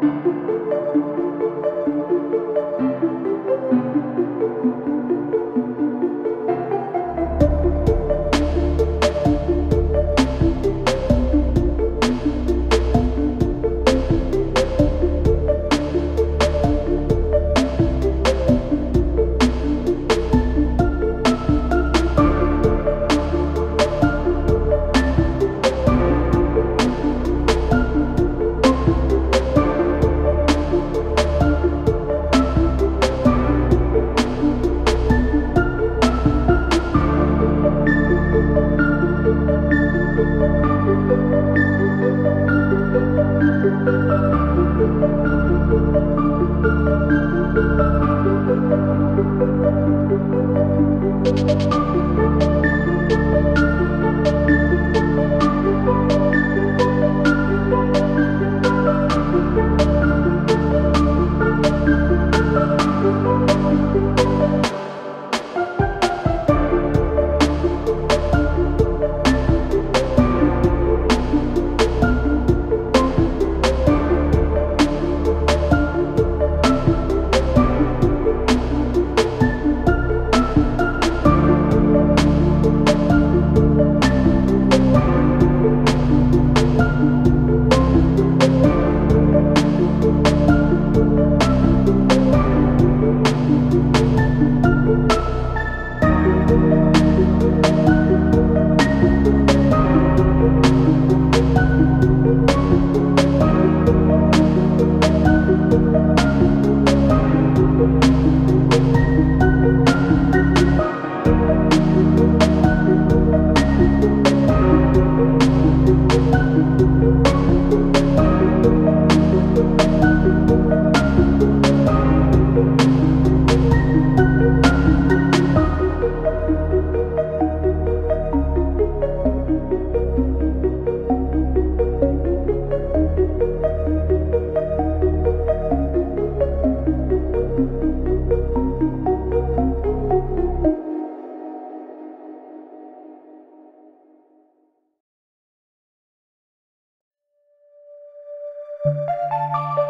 Thank you. Música